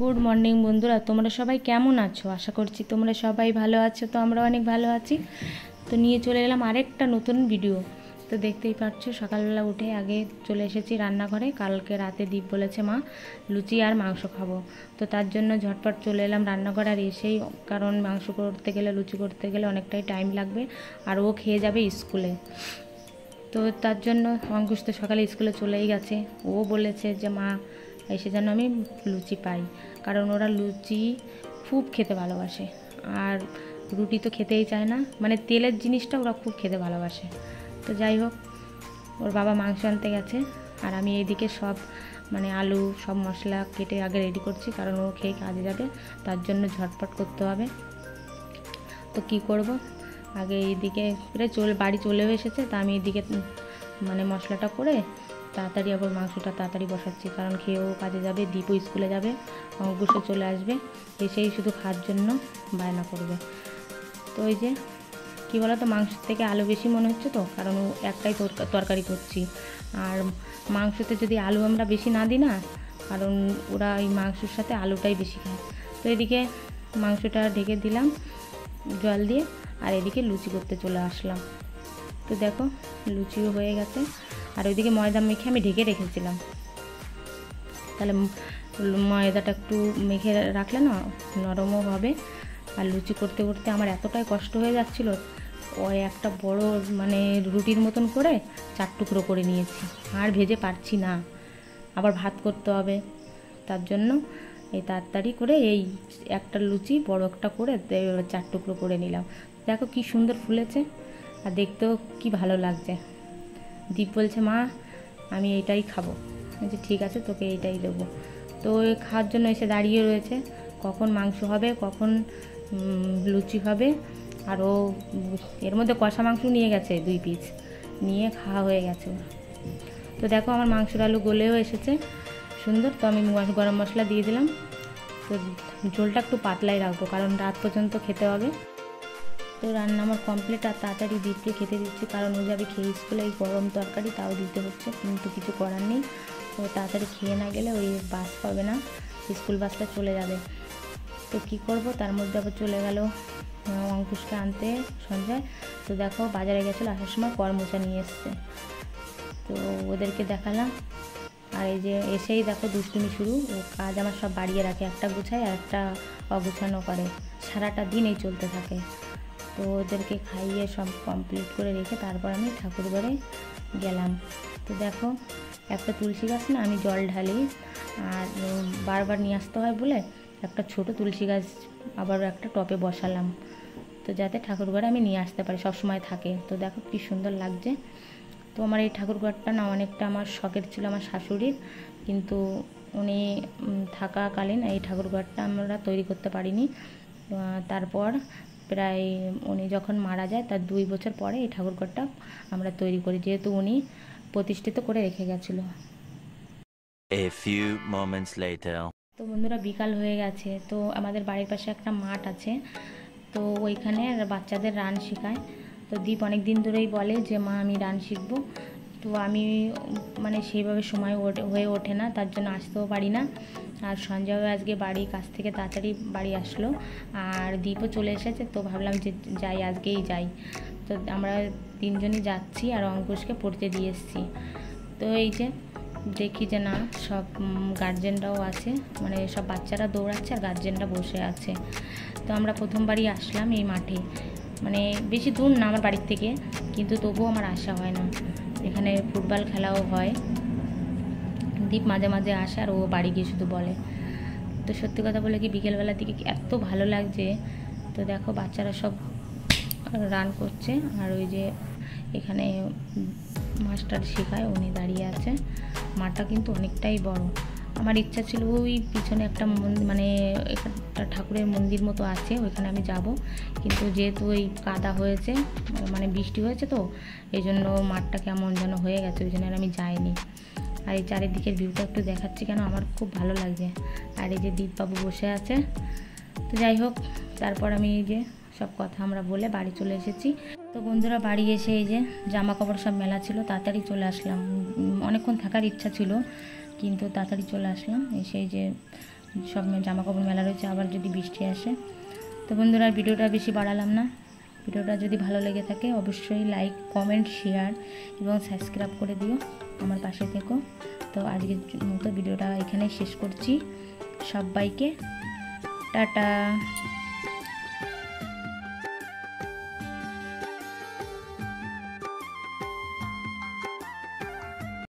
Good morning বন্ধুরা, তোমরা সবাই কেমন আছো? আশা করছি তোমরা সবাই ভালো আছো, তো আমরা অনেক ভালো আছি। তো নিয়ে চলে এলাম আরেকটা নতুন ভিডিও তো দেখতেই পাচ্ছ, সকালবেলা উঠে আগে চলে এসেছি রান্নাঘরে, কালকে রাতে দ্বীপ বলেছে মা, লুচি আর মাংস খাব। তো তার জন্য ঝটপট চলে এলাম রান্নাঘর আর এসেই, কারণ মাংস করতে গেলে, লুচি করতে গেলে অনেকটাই টাইম লাগবে, আর ও খেয়ে যাবে স্কুলে। তো তার জন্য অঙ্কুশ তো সকালে স্কুলে চলেই গেছে। ও বলেছে যে, মা এসে যেন আমি লুচি পাই। কারণ ওরা লুচি খুব খেতে ভালোবাসে। আর রুটি তো খেতেই চায় না। মানে তেলের জিনিসটা ওরা খুব খেতে ভালোবাসে। তো যাই হোক, ওর বাবা মাংস আনতে গেছে। আর আমি এইদিকে সব মানে আলু, সব মশলা কেটে আগে রেডি করছি। কারণ ও খেয়ে কাজে যাবে। তার জন্য ঝটপট করতে হবে। তো কি করব? আগে এইদিকে প্রায় চলে, বাড়ি চলেও এসেছে। তা আমি এদিকে মানে মশলাটা করে তাড়াতাড়ি আবার মাংসটা তাড়াতাড়ি বসাচ্ছি। কারণ খেয়েও কাজে যাবে দীপও স্কুলে যাবে অঙ্কুশও চলে আসবে, এসেই শুধু খাওয়ার জন্য বায়না করবে। তো ওই যে, কী বলো তো মাংসের থেকে আলু বেশি মনে হচ্ছে তো, কারণ ও একটাই তরকারি করছি। আর মাংসতে যদি আলু আমরা বেশি না দিই না, কারণ ওরা ওই মাংসের সাথে আলুটাই বেশি খায়। তো এদিকে মাংসটা ঢেকে দিলাম, জল দিয়ে, আর এদিকে লুচি করতে চলে আসলাম। তো দেখো, লুচিও হয়ে গেছে। আর ওইদিকে ময়দা মেখে আমি ঢেকে রেখেছিলাম। তাহলে ময়দাটা একটু মেখে রাখলে না নরমও হবে। আর লুচি করতে করতে আমার এতটাই কষ্ট হয়ে যাচ্ছিল ওই একটা বড় মানে রুটির মতন করে চার টুকরো করে নিয়েছি। আর ভেজে পারছি না। আবার ভাত করতে হবে। তার জন্য এই তাড়াতাড়ি করে এই একটা লুচি, বড় একটা করে চার টুকরো করে নিলাম। দেখো কি সুন্দর ফুলেছে, আর দেখতেও কি ভালো লাগছে। দীপ বলছে, মা, আমি এইটাই খাব। বলছি, ঠিক আছে, তোকে এইটাই দেবো। তো ওই খাওয়ার জন্য এসে দাঁড়িয়ে রয়েছে। কখন মাংস হবে, কখন লুচি হবে, আর ও, এর মধ্যে কষা মাংস নিয়ে গেছে দুই পিস নিয়ে খাওয়া হয়ে গেছে তো দেখো, আমার মাংসের আলু গলেও এসেছে। সুন্দর, তো আমি গরম মশলা দিয়ে দিলাম। তো ঝোলটা একটু পাতলাই রাখব, কারণ রাত পর্যন্ত খেতে হবে। তো রান্না আমার কমপ্লিট আর তাড়াতাড়ি দিতে খেতে দিচ্ছি। কারণ ও যাবে খেয়ে স্কুলে এই গরম তরকারি, তাও দিতে হচ্ছে, কিন্তু কিছু করার নেই। তো তাড়াতাড়ি খেয়ে না গেলে ওই বাস পাবে না স্কুল বাসটা চলে যাবে। তো কি করব? তার মধ্যে আবার চলে গেল অঙ্কুশকে আনতে সঞ্জয়। তো দেখো, বাজারে গেছিল, আসার সময় করমোচা নিয়ে এসছে। তো ওদেরকে দেখালাম। আর এই যে এসেই দেখো, দুষ্টুমি শুরু। ও কাজ আমার সব বাড়িয়ে রাখে, একটা গুছায় আর একটা অগুছানো করে। সারাটা দিন এই চলতে থাকে। তো ওদেরকে খাইয়ে সব কমপ্লিট করে রেখে তারপর আমি ঠাকুর ঘরে গেলাম। তো দেখো, একটা তুলসী গাছ না আমি জল ঢালি, আর বারবার নিয়ে আসতে হয় বলে একটা ছোট তুলসী গাছ আবার একটা টপে বসালাম। তো যাতে ঠাকুর ঘরে আমি নিয়ে আসতে পারি সব সময় থাকে। তো দেখো কি সুন্দর লাগছে। তো আমার এই ঠাকুর ঘরটা না অনেকটা আমার শখের ছিল আমার শাশুড়ির, কিন্তু উনি থাকাকালীন এই ঠাকুর ঘরটা আমরা তৈরি করতে পারিনি। তারপর প্রায় উনি যখন মারা যায় তার দুই বছর পরে এই ঠাকুরঘরটা আমরা তৈরি করি যেহেতু উনি প্রতিষ্ঠিত করে রেখে গেছিল। A few moments later. তো বন্ধুরা বিকাল হয়ে গেছে তো আমাদের বাড়ির পাশে একটা মাঠ আছে তো ওইখানে বাচ্চাদের রান শেখায়। তো দীপ অনেক দিন ধরেই বলে যে মা আমি রান শিখব। তো আমি মানে সেইভাবে সময় হয়ে ওঠে না, তার জন্য আসতেও পারি না। আর সঞ্জয় আজকে বাড়ি কাছ থেকে তাড়াতাড়ি বাড়ি আসলো। আর দীপও চলে এসেছে, তো ভাবলাম যে যাই, আজকেই যাই। তো আমরা তিনজনই যাচ্ছি আর অঙ্কুশকে পড়তে দিয়ে এসেছি। তো এই যে, দেখি যে না, সব গার্জেনরাও আছে মানে সব বাচ্চারা দৌড়াচ্ছে আর গার্জেনরা বসে আছে। তো আমরা প্রথমবারই আসলাম এই মাঠে। মানে বেশি দূর না আমার বাড়ির থেকে, কিন্তু তবুও আমার আসা হয় না। এখানে ফুটবল খেলাও হয়। দীপ মাঝে মাঝে আসে আর ও বাড়ি গিয়ে শুধু বলে। তো সত্যি কথা বলে কি বিকেলবেলার দিকে এত ভালো লাগছে? তো দেখো বাচ্চারা সব রান করছে আর ওই যে এখানে মাস্টার শেখায়, উনি দাঁড়িয়ে আছে। মাঠটা কিন্তু অনেকটাই বড়। আমার ইচ্ছা ছিল ওই পিছনে একটা মানে একটা ঠাকুরের মন্দির মতো আছে, ওইখানে আমি যাব। কিন্তু যেহেতু ওই কাদা হয়েছে মানে বৃষ্টি হয়েছে তো, এই জন্য মাঠটা কেমন যেন হয়ে গেছে, ওই জন্য আমি যাইনি। আর এই চারিদিকের ভিউটা একটু দেখাচ্ছি কেন, আমার খুব ভালো লাগছে। আর এই যে দীপবাবু বসে আছে, তো যাই হোক, তারপর আমি এই যে সব কথা আমরা বলে বাড়ি চলে এসেছি। তো বন্ধুরা, বাড়ি এসে এই যে জামা কাপড় সব মেলা ছিল, তাড়াতাড়ি চলে আসলাম। অনেকক্ষণ থাকার ইচ্ছা ছিল কিন্তু তাড়াতাড়ি চলে আসলাম। এসে যে সব জামা কাপড় মেলা রয়েছে, আবার যদি বৃষ্টি আসে। তো বন্ধুরা ভিডিওটা বেশি বাড়ালাম না। ভিডিওটা যদি ভালো লেগে থাকে, অবশ্যই লাইক কমেন্ট শেয়ার এবং সাবস্ক্রাইব করে দিও আমার পাশে থেকো। তো আজকের মতো ভিডিওটা এখানেই শেষ করছি। সবাইকে টাটা।